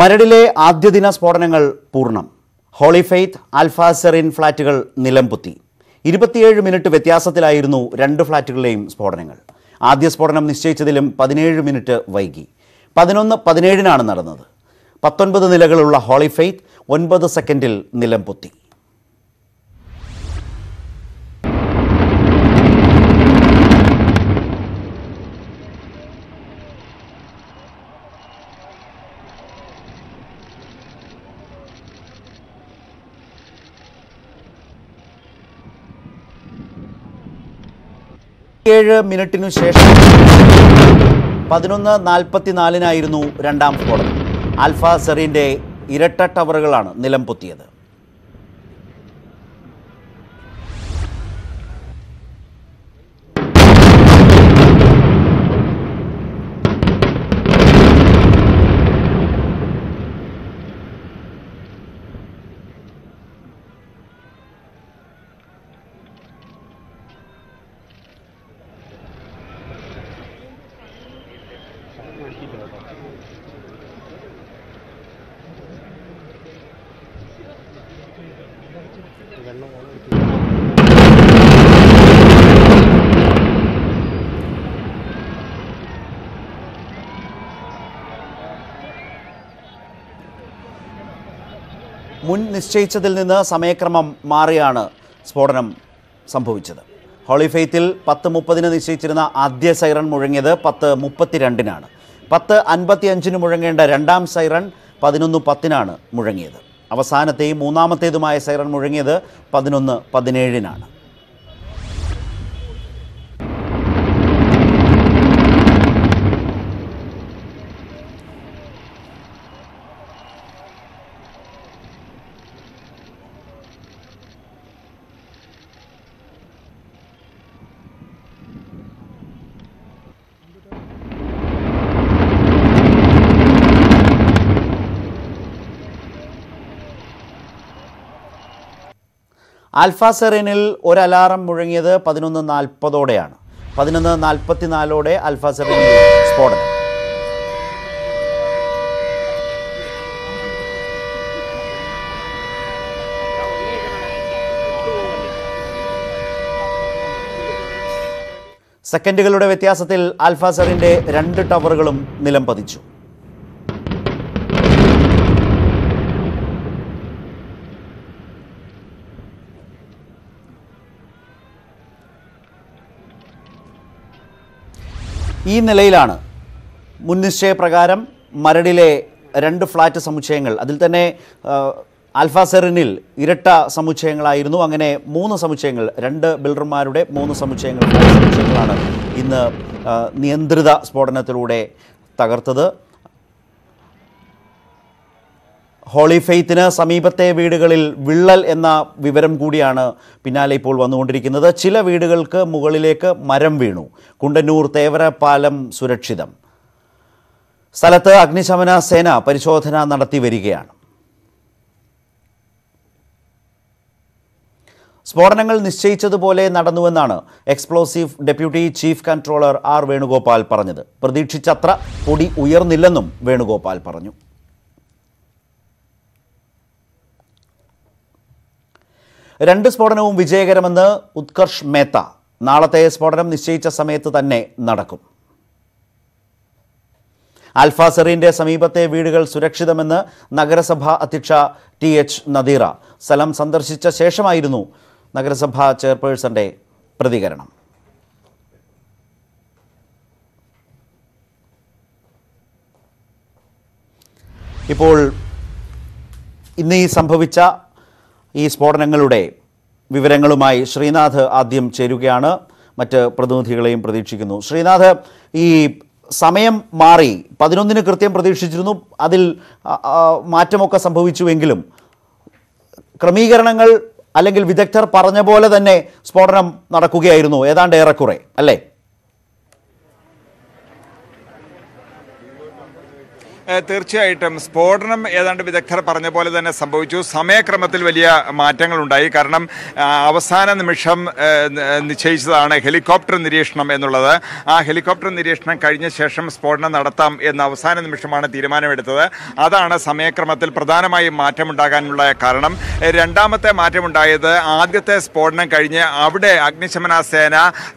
മരടിലെ ആദ്യ ദിന സ്ഫോടനങ്ങൾ പൂർണം. ഹോളി ഫെയ്ത്ത് ഫ്ളാറ്റുകൾ നിലംപൊത്തി ഇരുപത്തിയേഴ് മിനിറ്റ് വ്യത്യാസത്തിലായിരുന്നു രണ്ട് ഫ്ളാറ്റുകളിലെയും സ്ഫോടനങ്ങൾ. ആദ്യ സ്ഫോടനം നിശ്ചയിച്ചതിലും പതിനേഴ് മിനിറ്റ് വൈകി. പതിനൊന്ന് പതിനേഴിനാണ് നടന്നത്. പത്തൊൻപത് നിലകളുള്ള ഹോളി ഫെയ്ത്ത് ഒൻപത് സെക്കൻഡിൽ നിലംപൊത്തി ഏഴ് മിനിറ്റിനു ശേഷം പതിനൊന്ന് നാൽപ്പത്തിനാലിനായിരുന്നു രണ്ടാം സ്ഫോടനം ആൽഫ സെറിന്റെ ഇരട്ട ടവറുകളാണ് നിലം നിശ്ചയിച്ചതിൽ നിന്ന് സമയക്രമം മാറിയാണ് സ്ഫോടനം സംഭവിച്ചത്. ഹോളി ഫെയ്ത്തിൽ പത്ത് മുപ്പതിന് നിശ്ചയിച്ചിരുന്ന ആദ്യ സൈറൺ മുഴങ്ങിയത് പത്ത് മുപ്പത്തിരണ്ടിനാണ്. പത്ത് അൻപത്തിയഞ്ചിന് മുഴങ്ങേണ്ട രണ്ടാം സൈറൺ പതിനൊന്ന് പത്തിനാണ് മുഴങ്ങിയത്. അവസാനത്തെയും മൂന്നാമത്തേതുമായ സൈറൺ മുഴങ്ങിയത് പതിനൊന്ന് പതിനേഴിനാണ്. ആൽഫ സെറീനിൽ ഒരു അലാറം മുഴങ്ങിയത് പതിനൊന്ന് നാൽപ്പതോടെയാണ്. പതിനൊന്ന് നാൽപ്പത്തിനാലോടെ ആൽഫ സെറീനിൽ സ്ഫോടനം. സെക്കൻഡുകളുടെ വ്യത്യാസത്തിൽ അൽഫാസറിന്റെ രണ്ട് ടവറുകളും നിലം പതിച്ചു. ഈ നിലയിലാണ് മുൻനിശ്ചയപ്രകാരം നിശ്ചയപ്രകാരം മരടിലെ രണ്ട് ഫ്ലാറ്റ് സമുച്ചയങ്ങൾ. അതിൽ തന്നെ ആൽഫ സെറിനിൽ ഇരട്ട സമുച്ചയങ്ങളായിരുന്നു. അങ്ങനെ മൂന്ന് സമുച്ചയങ്ങൾ രണ്ട് ബിൽഡർമാരുടെ മൂന്ന് സമുച്ചയങ്ങൾ സമുച്ചയങ്ങളാണ് ഇന്ന് നിയന്ത്രിത സ്ഫോടനത്തിലൂടെ തകർത്തത്. ഹോളി ഫെയ്ത്തിന് സമീപത്തെ വീടുകളിൽ വിള്ളൽ എന്ന വിവരം കൂടിയാണ് പിന്നാലെ ഇപ്പോൾ വന്നുകൊണ്ടിരിക്കുന്നത്. ചില വീടുകൾക്ക് മുകളിലേക്ക് മരം വീണു. കുണ്ടന്നൂർ തേവര പാലം സുരക്ഷിതം. സ്ഥലത്ത് അഗ്നിശമന സേന പരിശോധന നടത്തി വരികയാണ്. സ്ഫോടനങ്ങൾ നിശ്ചയിച്ചതുപോലെ നടന്നുവെന്നാണ് explosive deputy chief controller R Venugopal പറഞ്ഞത്. പ്രതീക്ഷിച്ചത്ര പൊടി ഉയർന്നില്ലെന്നും വേണുഗോപാൽ പറഞ്ഞു. രണ്ട് സ്ഫോടനവും വിജയകരമെന്ന് ഉത്കർഷ് മേത്ത. നാളത്തെ സ്ഫോടനം നിശ്ചയിച്ച സമയത്ത് തന്നെ നടക്കും. അൽഫാസെറിന്റെ സമീപത്തെ വീടുകൾ സുരക്ഷിതമെന്ന് നഗരസഭാ അധ്യക്ഷ ടി എച്ച് നദീറ. സ്ഥലം സന്ദർശിച്ച ശേഷമായിരുന്നു നഗരസഭാ ചെയർപേഴ്സന്റെ പ്രതികരണം. ഇപ്പോൾ ഇന്ന് ഈ സംഭവിച്ച ഈ സ്ഫോടനങ്ങളുടെ വിവരങ്ങളുമായി ശ്രീനാഥ് ആദ്യം ചേരുകയാണ്. മറ്റ് പ്രതിനിധികളെയും പ്രതീക്ഷിക്കുന്നു. ശ്രീനാഥ് ഈ സമയം മാറി. പതിനൊന്നിന് കൃത്യം പ്രതീക്ഷിച്ചിരുന്നു. അതിൽ മാറ്റമൊക്കെ സംഭവിച്ചുവെങ്കിലും ക്രമീകരണങ്ങൾ അല്ലെങ്കിൽ വിദഗ്ധർ പറഞ്ഞ പോലെ തന്നെ സ്ഫോടനം നടക്കുകയായിരുന്നു. ഏതാണ്ട് ഏറെക്കുറെ അല്ലേ? തീർച്ചയായിട്ടും. സ്ഫോടനം ഏതാണ്ട് വിദഗ്ധർ പറഞ്ഞ പോലെ തന്നെ സംഭവിച്ചു. സമയക്രമത്തിൽ വലിയ മാറ്റങ്ങളുണ്ടായി. കാരണം അവസാന നിമിഷം നിശ്ചയിച്ചതാണ് ഹെലികോപ്റ്റർ നിരീക്ഷണം എന്നുള്ളത്. ആ ഹെലികോപ്റ്റർ നിരീക്ഷണം കഴിഞ്ഞ ശേഷം സ്ഫോടനം നടത്താം എന്ന അവസാന നിമിഷമാണ് തീരുമാനമെടുത്തത്. അതാണ് സമയക്രമത്തിൽ പ്രധാനമായും മാറ്റമുണ്ടാകാനുള്ള കാരണം. രണ്ടാമത്തെ മാറ്റമുണ്ടായത് ആദ്യത്തെ സ്ഫോടനം കഴിഞ്ഞ് അവിടെ അഗ്നിശമന സേന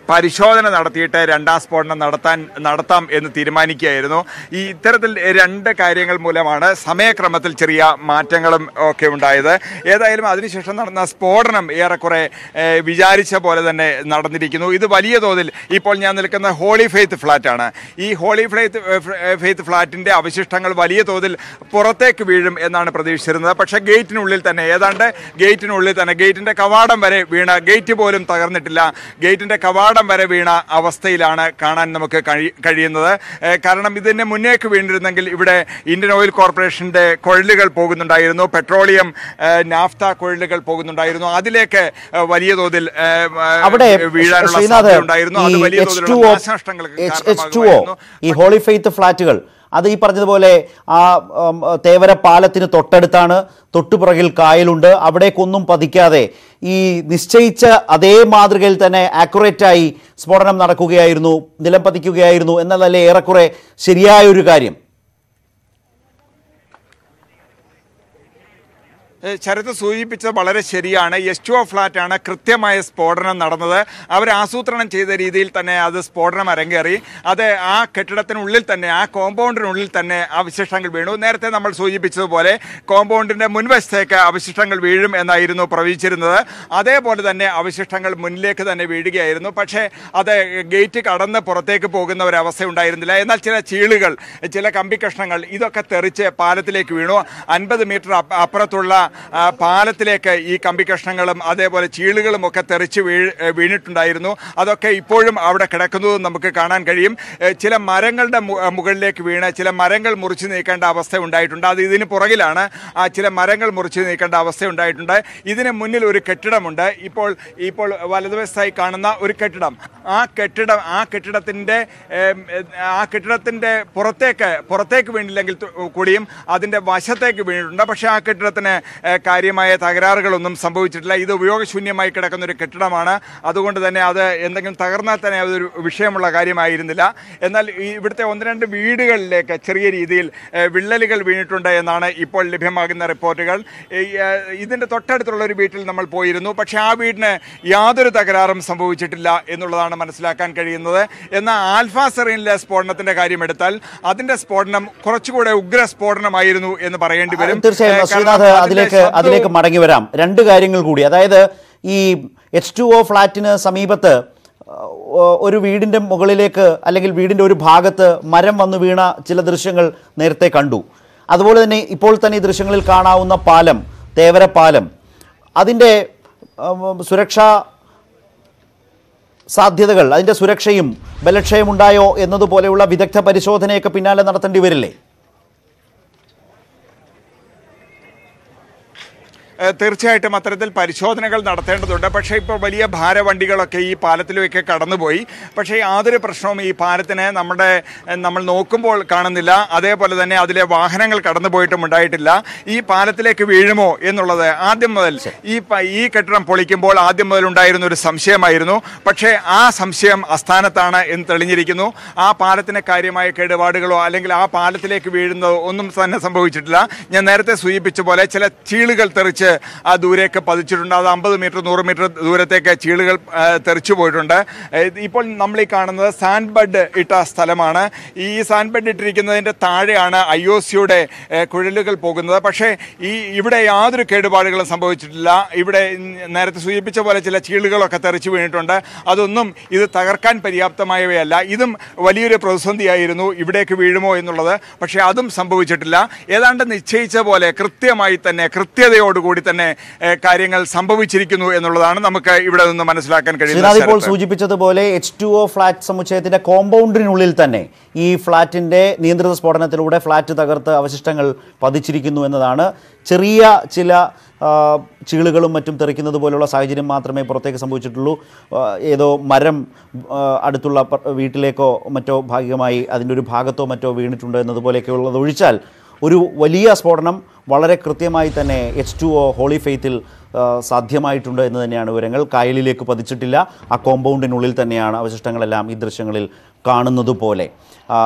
പരിശോധന നടത്തിയിട്ട് രണ്ടാം സ്ഫോടനം നടത്താൻ നടത്താം എന്ന് തീരുമാനിക്കുകയായിരുന്നു. ഈ ഇത്തരത്തിൽ രണ്ട് കാര്യങ്ങൾ മൂലമാണ് സമയക്രമത്തിൽ ചെറിയ മാറ്റങ്ങളും ഒക്കെ ഉണ്ടായത്. ഏതായാലും അതിനുശേഷം നടന്ന സ്ഫോടനം ഏറെക്കുറെ വിചാരിച്ച പോലെ തന്നെ നടന്നിരിക്കുന്നു. ഇത് വലിയ തോതിൽ ഇപ്പോൾ ഞാൻ നിൽക്കുന്ന ഹോളി ഫെയ്ത്ത് ഫ്ലാറ്റാണ്. ഈ ഹോളി ഫെയ്ത്ത് ഫെയ്ത്ത് ഫ്ലാറ്റിന്റെ അവശിഷ്ടങ്ങൾ വലിയ തോതിൽ പുറത്തേക്ക് വീഴും എന്നാണ് പ്രതീക്ഷിച്ചിരുന്നത്. പക്ഷേ ഗേറ്റിനുള്ളിൽ തന്നെ ഏതാണ്ട് ഗേറ്റിനുള്ളിൽ തന്നെ ഗേറ്റിന്റെ കവാടം വരെ വീണ ഗേറ്റ് പോലും തകർന്നിട്ടില്ല. ഗേറ്റിന്റെ കവാടം വരെ വീണ അവസ്ഥയിലാണ് കാണാൻ നമുക്ക് കഴി- കഴിയുന്നത്. കാരണം ഇതിന് മുന്നേക്ക് വീണിരുന്നെങ്കിൽ ഇവിടെ ഇന്ത്യൻ ഓയിൽ കോർപ്പറേഷന്റെ കൊഴലുകൾ പോകുന്നുണ്ടായിരുന്നു. പെട്രോളിയം നാഫ്ത കൊഴലുകൾ പോകുന്നുണ്ടായിരുന്നു. അതിലേക്ക് വലിയ തോതിൽ അവിടെ ഉണ്ടായിരുന്നു അത് വലിയ തോതിലുള്ള നാശനഷ്ടങ്ങൾക്ക് ഈ ഹോളി ഫെയ്ത്ത് ഫ്ലാറ്റുകൾ അത് ഈ പറഞ്ഞതുപോലെ ആ തേവര പാലത്തിന് തൊട്ടടുത്താണ് തൊട്ടുപുറകിൽ കായലുണ്ട്. അവിടേക്കൊന്നും പതിക്കാതെ ഈ നിശ്ചയിച്ച അതേ മാതൃകയിൽ തന്നെ ആക്യുറേറ്റായി സ്ഫോടനം നടക്കുകയായിരുന്നു നിലം പതിക്കുകയായിരുന്നു എന്നതല്ലേ ഏറെക്കുറെ ശരിയായൊരു കാര്യം ശരത് സൂചിപ്പിച്ചത് വളരെ ശരിയാണ്. എസ് ടു ഫ്ലാറ്റാണ് കൃത്യമായ സ്ഫോടനം നടന്നത്. അവർ ആസൂത്രണം ചെയ്ത രീതിയിൽ തന്നെ അത് സ്ഫോടനം അരങ്ങേറി. അത് ആ കെട്ടിടത്തിനുള്ളിൽ തന്നെ ആ കോമ്പൗണ്ടിനുള്ളിൽ തന്നെ അവശിഷ്ടങ്ങൾ വീണു. നേരത്തെ നമ്മൾ സൂചിപ്പിച്ചതുപോലെ കോമ്പൗണ്ടിന്റെ മുൻവശത്തേക്ക് അവശിഷ്ടങ്ങൾ വീഴും എന്നായിരുന്നു പ്രവചിച്ചിരുന്നത്. അതേപോലെ തന്നെ അവശിഷ്ടങ്ങൾ മുന്നിലേക്ക് തന്നെ വീഴുകയായിരുന്നു. പക്ഷേ അത് ഗേറ്റ് കടന്ന് പുറത്തേക്ക് പോകുന്ന ഒരു അവസ്ഥ ഉണ്ടായിരുന്നില്ല. എന്നാൽ ചില ചീളുകൾ ചില കമ്പിക്കഷ്ണങ്ങൾ ഇതൊക്കെ തെറിച്ച് പാലത്തിലേക്ക് വീണു. അൻപത് മീറ്റർ അപ്പുറത്തുള്ള പാലത്തിലേക്ക് ഈ കമ്പി കഷ്ണങ്ങളും അതേപോലെ ചീളുകളും ഒക്കെ തെറിച്ച് വീണിട്ടുണ്ടായിരുന്നു. അതൊക്കെ ഇപ്പോഴും അവിടെ കിടക്കുന്നതും നമുക്ക് കാണാൻ കഴിയും. ചില മരങ്ങളുടെ മുകളിലേക്ക് വീണ് ചില മരങ്ങൾ മുറിച്ച് നീക്കേണ്ട അവസ്ഥ ഉണ്ടായിട്ടുണ്ട്. അത് ഇതിന് പുറകിലാണ് ചില മരങ്ങൾ മുറിച്ച് നീക്കേണ്ട അവസ്ഥ ഉണ്ടായിട്ടുണ്ട്. ഇതിന് മുന്നിൽ ഒരു കെട്ടിടമുണ്ട്. ഇപ്പോൾ ഇപ്പോൾ വലതുവശത്തായി കാണുന്ന ഒരു കെട്ടിടം. ആ കെട്ടിടം ആ കെട്ടിടത്തിന്റെ ആ കെട്ടിടത്തിന്റെ പുറത്തേക്ക് പുറത്തേക്ക് വീണില്ലെങ്കിൽ കൂടിയും അതിന്റെ വശത്തേക്ക് വീണിട്ടുണ്ട്. പക്ഷേ ആ കെട്ടിടത്തിന് കാര്യമായ തകരാറുകളൊന്നും സംഭവിച്ചിട്ടില്ല. ഇത് ഉപയോഗശൂന്യമായി കിടക്കുന്ന ഒരു കെട്ടിടമാണ്. അതുകൊണ്ട് തന്നെ അത് എന്തെങ്കിലും തകർന്നാൽ തന്നെ അതൊരു വിഷയമുള്ള കാര്യമായിരുന്നില്ല. എന്നാൽ ഇവിടുത്തെ ഒന്ന് രണ്ട് വീടുകളിലേക്ക് ചെറിയ രീതിയിൽ വിള്ളലുകൾ വീണിട്ടുണ്ട് എന്നാണ് ഇപ്പോൾ ലഭ്യമാകുന്ന റിപ്പോർട്ടുകൾ. ഇതിന്റെ തൊട്ടടുത്തുള്ള ഒരു വീട്ടിൽ നമ്മൾ പോയിരുന്നു. പക്ഷേ ആ വീടിന് യാതൊരു തകരാറും സംഭവിച്ചിട്ടില്ല എന്നുള്ളതാണ് മനസ്സിലാക്കാൻ കഴിയുന്നത്. എന്നാൽ ആൽഫ സെറീനിലെ സ്ഫോടനത്തിന്റെ കാര്യം എടുത്താൽ അതിന്റെ സ്ഫോടനം കുറച്ചുകൂടെ ഉഗ്ര സ്ഫോടനമായിരുന്നു എന്ന് പറയേണ്ടി വരും. അതിലേക്ക് അതിലേക്ക് മടങ്ങി വരാം. രണ്ട് കാര്യങ്ങൾ കൂടി. അതായത് ഈ എച്ച് ടു ഒ ഫ്ലാറ്റിന് സമീപത്ത് ഒരു വീടിന്റെ മുകളിലേക്ക് അല്ലെങ്കിൽ വീടിന്റെ ഒരു ഭാഗത്ത് മരം വന്നു വീണ ചില ദൃശ്യങ്ങൾ നേരത്തെ കണ്ടു. അതുപോലെ തന്നെ ഇപ്പോൾ തന്നെ ഈ ദൃശ്യങ്ങളിൽ കാണാവുന്ന പാലം തേവര പാലം അതിന്റെ സുരക്ഷാ സാധ്യതകൾ അതിന്റെ സുരക്ഷയും ബലക്ഷയമുണ്ടായോ എന്നതുപോലെയുള്ള വിദഗ്ധ പരിശോധനയൊക്കെ പിന്നാലെ നടത്തേണ്ടി വരില്ലേ? തീർച്ചയായിട്ടും അത്തരത്തിൽ പരിശോധനകൾ നടത്തേണ്ടതുണ്ട്. പക്ഷേ ഇപ്പോൾ വലിയ ഭാരവണ്ടികളൊക്കെ ഈ പാലത്തിലൊക്കെ കടന്നുപോയി. പക്ഷേ യാതൊരു പ്രശ്നവും ഈ പാലത്തിനെ നമ്മുടെ നമ്മൾ നോക്കുമ്പോൾ കാണുന്നില്ല. അതേപോലെ തന്നെ അതിലെ വാഹനങ്ങൾ കടന്നു പോയിട്ടും ഉണ്ടായിട്ടില്ല. ഈ പാലത്തിലേക്ക് വീഴുമോ എന്നുള്ളത് ആദ്യം മുതൽ ഈ ഈ കെട്ടിടം പൊളിക്കുമ്പോൾ ആദ്യം മുതൽ ഉണ്ടായിരുന്ന ഒരു സംശയമായിരുന്നു. പക്ഷേ ആ സംശയം അസ്ഥാനത്താണ് എന്ന് തെളിഞ്ഞിരിക്കുന്നു. ആ പാലത്തിന് കാര്യമായ കേടുപാടുകളോ അല്ലെങ്കിൽ ആ പാലത്തിലേക്ക് വീഴുന്നതോ ഒന്നും തന്നെ സംഭവിച്ചിട്ടില്ല. ഞാൻ നേരത്തെ സൂചിപ്പിച്ച പോലെ ചില ചീളുകൾ തെറിച്ച് ആ ദൂരെയൊക്കെ പതിച്ചിട്ടുണ്ട്. അത് അമ്പത് മീറ്റർ നൂറ് മീറ്റർ ദൂരത്തേക്ക് ചീളുകൾ തെറിച്ചു പോയിട്ടുണ്ട്. ഇപ്പോൾ നമ്മൾ ഈ കാണുന്നത് സാൻഡ് ബഡ് ഇട്ട സ്ഥലമാണ്. ഈ സാൻഡ് ബഡ് ഇട്ടിരിക്കുന്നതിന്റെ താഴെയാണ് ഐ ഒ സിയുടെ കുഴലുകൾ പോകുന്നത്. പക്ഷേ ഈ ഇവിടെ യാതൊരു കേടുപാടുകളും സംഭവിച്ചിട്ടില്ല. ഇവിടെ നേരത്തെ സൂചിപ്പിച്ച പോലെ ചില ചീളുകളൊക്കെ തെറിച്ചു വീണിട്ടുണ്ട്. അതൊന്നും ഇത് തകർക്കാൻ പര്യാപ്തമായവയല്ല. ഇതും വലിയൊരു പ്രതിസന്ധിയായിരുന്നു ഇവിടേക്ക് വീഴുമോ എന്നുള്ളത്. പക്ഷേ അതും സംഭവിച്ചിട്ടില്ല. ഏതാണ്ട് നിശ്ചയിച്ച പോലെ കൃത്യമായി തന്നെ കൃത്യതയോടുകൂടി തന്നെ കാര്യങ്ങൾ സംഭവിച്ചിരിക്കുന്നു എന്നുള്ളതാണ് നമുക്ക് ഇവിടെ നിന്ന് മനസ്സിലാക്കാൻ കഴിയുന്നത് ഇപ്പോൾ. സൂചിപ്പിച്ചതുപോലെ എച്ച് ടു ഒ ഫ്ലാറ്റ് സമുച്ചയത്തിന്റെ കോമ്പൗണ്ടിനുള്ളിൽ തന്നെ ഈ ഫ്ളാറ്റിന്റെ നിയന്ത്രിത സ്ഫോടനത്തിലൂടെ ഫ്ളാറ്റ് തകർത്ത് അവശിഷ്ടങ്ങൾ പതിച്ചിരിക്കുന്നു എന്നതാണ് ചെറിയ ചില ചീളുകളും മറ്റും തെറിക്കുന്നത് പോലുള്ള സാഹചര്യം മാത്രമേ പുറത്തേക്ക് സംഭവിച്ചിട്ടുള്ളൂ ഏതോ മരം അടുത്തുള്ള വീട്ടിലേക്കോ മറ്റോ ഭാഗികമായി അതിന്റെ ഒരു ഭാഗത്തോ മറ്റോ വീണിട്ടുണ്ട് എന്നതുപോലെയൊക്കെ ഉള്ളത് ഒഴിച്ചാൽ ഒരു വലിയ സ്ഫോടനം വളരെ കൃത്യമായി തന്നെ എച്ച് ടു ഒ ഹോളി ഫെയ്ത്തിൽ സാധ്യമായിട്ടുണ്ട് എന്ന് തന്നെയാണ് വിവരങ്ങൾ. കായലിലേക്ക് പതിച്ചിട്ടില്ല. ആ കോമ്പൗണ്ടിനുള്ളിൽ തന്നെയാണ് അവശിഷ്ടങ്ങളെല്ലാം ഈ ദൃശ്യങ്ങളിൽ കാണുന്നത് പോലെ.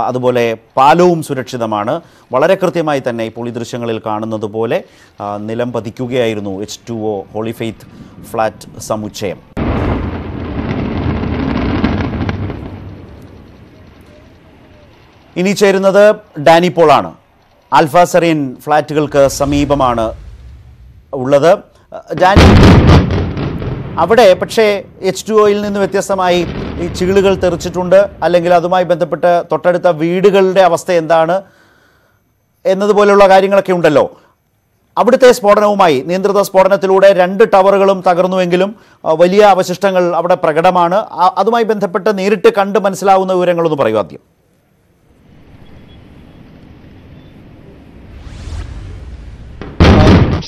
അതുപോലെ പാലവും സുരക്ഷിതമാണ്. വളരെ കൃത്യമായി തന്നെ ഇപ്പോൾ ഈ ദൃശ്യങ്ങളിൽ കാണുന്നത് പോലെ നിലം പതിക്കുകയായിരുന്നു H two O holy faith flat സമുച്ചയം. ഇനി ചേരുന്നത് ഡാനി പോളാണ്. ആൽഫ സെറീൻ ഫ്ലാറ്റുകൾക്ക് സമീപമാണ് ഉള്ളത്. ഡാനി അവിടെ പക്ഷേ എച്ച് ടു ഒയിൽ നിന്ന് വ്യത്യസ്തമായി ഈ ചീളുകൾ തെറിച്ചിട്ടുണ്ട്. അല്ലെങ്കിൽ അതുമായി ബന്ധപ്പെട്ട് തൊട്ടടുത്ത വീടുകളുടെ അവസ്ഥ എന്താണ് എന്നതുപോലെയുള്ള കാര്യങ്ങളൊക്കെ ഉണ്ടല്ലോ. അവിടുത്തെ സ്ഫോടനവുമായി നിയന്ത്രിത സ്ഫോടനത്തിലൂടെ രണ്ട് ടവറുകളും തകർന്നുവെങ്കിലും വലിയ അവശിഷ്ടങ്ങൾ അവിടെ പ്രകടമാണ്. അതുമായി ബന്ധപ്പെട്ട് നേരിട്ട് കണ്ട് മനസ്സിലാവുന്ന വിവരങ്ങളൊന്ന് പറയൂ ആദ്യം.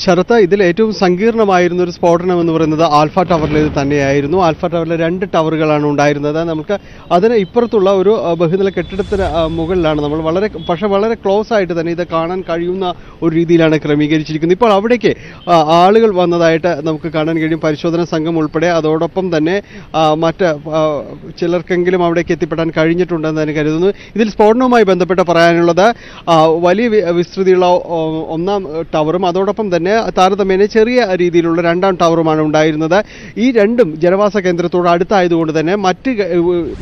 ശരത്ത് ഇതിൽ ഏറ്റവും സങ്കീർണമായിരുന്ന ഒരു സ്ഫോടനം എന്ന് പറയുന്നത് ആൽഫ ടവറിലേത് തന്നെയായിരുന്നു. ആൽഫ ടവറിലെ രണ്ട് ടവറുകളാണ് ഉണ്ടായിരുന്നത്. നമുക്ക് അതിന് ഇപ്പുറത്തുള്ള ഒരു ബഹുനില കെട്ടിടത്തിന് മുകളിലാണ് നമ്മൾ വളരെ പക്ഷേ വളരെ ക്ലോസ് ആയിട്ട് തന്നെ ഇത് കാണാൻ കഴിയുന്ന ഒരു രീതിയിലാണ് ക്രമീകരിച്ചിരിക്കുന്നത്. ഇപ്പോൾ അവിടേക്ക് ആളുകൾ വന്നതായിട്ട് നമുക്ക് കാണാൻ കഴിയും. പരിശോധന സംഘം ഉൾപ്പെടെ അതോടൊപ്പം തന്നെ മറ്റ് ചിലർക്കെങ്കിലും അവിടേക്ക് എത്തിപ്പെടാൻ കഴിഞ്ഞിട്ടുണ്ടെന്ന് തന്നെ കരുതുന്നു. ഇതിൽ സ്ഫോടനവുമായി ബന്ധപ്പെട്ട് പറയാനുള്ളത് വലിയ വിസ്തൃതിയുള്ള ഒന്നാം ടവറും അതോടൊപ്പം തന്നെ താരതമ്യേന ചെറിയ രീതിയിലുള്ള രണ്ടാം ടവറുമാണ് ഉണ്ടായിരുന്നത്. ഈ രണ്ടും ജനവാസ കേന്ദ്രത്തോട് അടുത്തായതുകൊണ്ട് തന്നെ മറ്റ്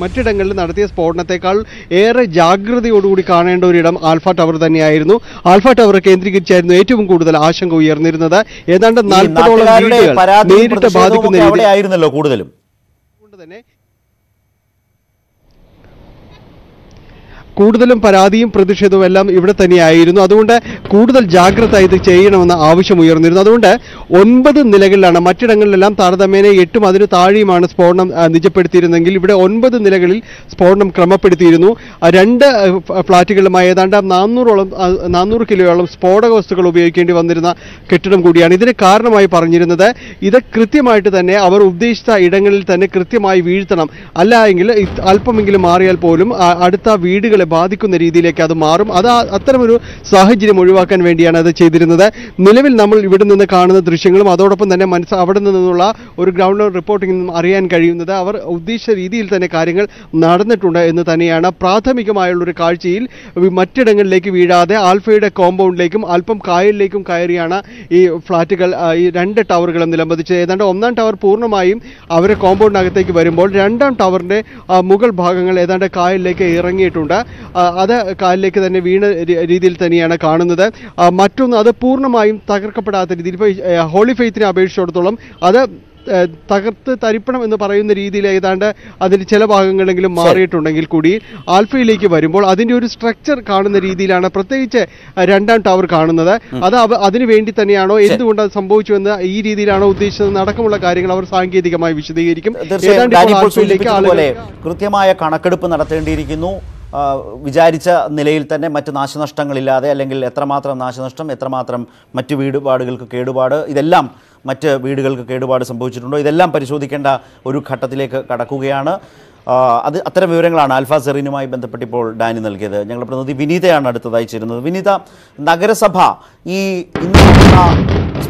മറ്റിടങ്ങളിൽ നടത്തിയ സ്ഫോടനത്തെക്കാൾ ഏറെ ജാഗ്രതയോടുകൂടി കാണേണ്ട ഒരിടം ആൽഫ ടവർ തന്നെയായിരുന്നു. ആൽഫ ടവർ കേന്ദ്രീകരിച്ചായിരുന്നു ഏറ്റവും കൂടുതൽ ആശങ്ക ഉയർന്നിരുന്നത്. ഏതാണ്ട് നാൽപ്പതോളം നേരിട്ട് ബാധിക്കുന്ന ആയിരുന്നല്ലോ കൂടുതലും. തന്നെ കൂടുതലും പരാതിയും പ്രതിഷേധവും എല്ലാം ഇവിടെ തന്നെയായിരുന്നു. അതുകൊണ്ട് കൂടുതൽ ജാഗ്രത ഇത് ചെയ്യണമെന്ന ആവശ്യം ഉയർന്നിരുന്നു. അതുകൊണ്ട് ഒൻപത് നിലകളിലാണ് മറ്റിടങ്ങളിലെല്ലാം താരതമ്യേന എട്ടും അതിന് താഴെയുമാണ് സ്ഫോടനം നിജപ്പെടുത്തിയിരുന്നെങ്കിൽ ഇവിടെ ഒൻപത് നിലകളിൽ സ്ഫോടനം ക്രമപ്പെടുത്തിയിരുന്നു. രണ്ട് ഫ്ളാറ്റുകളുമായി ഏതാണ്ട് നാനൂറോളം നാനൂറ് കിലോയോളം സ്ഫോടക വസ്തുക്കൾ ഉപയോഗിക്കേണ്ടി വന്നിരുന്ന കെട്ടിടം കൂടിയാണ്. ഇതിന് കാരണമായി പറഞ്ഞിരുന്നത് ഇത് കൃത്യമായിട്ട് തന്നെ അവർ ഉദ്ദേശിച്ച ഇടങ്ങളിൽ തന്നെ കൃത്യമായി വീഴ്ത്തണം. അല്ല എങ്കിൽ അല്പമെങ്കിലും മാറിയാൽ പോലും അടുത്ത അടുത്ത വീടുകളെ ബാധിക്കുന്ന രീതിയിലേക്ക് അത് മാറും. അത് അത്തരമൊരു സാഹചര്യം ഒഴിവാക്കാൻ വേണ്ടിയാണ് അത് ചെയ്തിരുന്നത്. നിലവിൽ നമ്മൾ ഇവിടെ നിന്ന് കാണുന്ന ദൃശ്യങ്ങളും അതോടൊപ്പം തന്നെ മനസ്സ് അവിടെ നിന്നുള്ള ഒരു ഗ്രൗണ്ട് റിപ്പോർട്ടിംഗ് അറിയാൻ കഴിയുന്നത് അവർ ഉദ്ദേശിച്ച രീതിയിൽ തന്നെ കാര്യങ്ങൾ നടന്നിട്ടുണ്ട് എന്ന് തന്നെയാണ്. പ്രാഥമികമായുള്ളൊരു കാഴ്ചയിൽ മറ്റിടങ്ങളിലേക്ക് വീഴാതെ ആൽഫയുടെ കോമ്പൗണ്ടിലേക്കും അല്പം കായലിലേക്കും കയറിയാണ് ഈ ഫ്ളാറ്റുകൾ ഈ രണ്ട് ടവറുകളും നിലംപതിച്ചത് ഏതാണ്ട് ഒന്നാം ടവർ പൂർണമായും അവരെ കോമ്പൗണ്ടിനകത്തേക്ക് വരുമ്പോൾ രണ്ടാം ടവറിന്റെ മുകൾ ഭാഗങ്ങൾ ഏതാണ്ട് കായലിലേക്ക് ഇറങ്ങിയിട്ടുണ്ട്. അത് കാലിലേക്ക് തന്നെ വീണ രീതിയിൽ തന്നെയാണ് കാണുന്നത്. മറ്റൊന്ന് അത് പൂർണമായും തകർക്കപ്പെടാത്ത രീതിയിൽ ഇപ്പോൾ ഹോളി ഫെയ്ത്തിനെ അപേക്ഷിച്ചിടത്തോളം അത് തകർത്ത് തരിപ്പണം എന്ന് പറയുന്ന രീതിയിൽ ഏതാണ്ട് അതിന് ചില ഭാഗങ്ങളെങ്കിലും മാറിയിട്ടുണ്ടെങ്കിൽ കൂടി ആൽഫയിലേക്ക് വരുമ്പോൾ അതിന്റെ ഒരു സ്ട്രക്ചർ കാണുന്ന രീതിയിലാണ് പ്രത്യേകിച്ച് രണ്ടാം ടവർ കാണുന്നത്. അത് അതിനു വേണ്ടി തന്നെയാണോ എന്തുകൊണ്ട് അത് സംഭവിച്ചു എന്ന് ഈ രീതിയിലാണോ ഉദ്ദേശിച്ചത്? അടക്കമുള്ള കാര്യങ്ങൾ അവർ സാങ്കേതികമായി വിശദീകരിക്കും. കൃത്യമായ കണക്കെടുപ്പ് നടത്തേണ്ടിയിരിക്കുന്നു. വിചാരിച്ച നിലയിൽ തന്നെ മറ്റ് നാശനഷ്ടങ്ങളില്ലാതെ അല്ലെങ്കിൽ എത്രമാത്രം നാശനഷ്ടം എത്രമാത്രം മറ്റ് വീടുപാടുകൾക്ക് കേടുപാട് ഇതെല്ലാം മറ്റ് വീടുകൾക്ക് കേടുപാട് സംഭവിച്ചിട്ടുണ്ടോ? ഇതെല്ലാം പരിശോധിക്കേണ്ട ഒരു ഘട്ടത്തിലേക്ക് കടക്കുകയാണ്. അത് അത്തരം വിവരങ്ങളാണ് ആൽഫ സെറീനുമായി ബന്ധപ്പെട്ടിപ്പോൾ ഡാനി നൽകിയത്. ഞങ്ങളുടെ പ്രതിനിധി വിനീതയാണ് അടുത്തതായി ചേരുന്നത്. വിനീത നഗരസഭ ഈ ഇന്ന്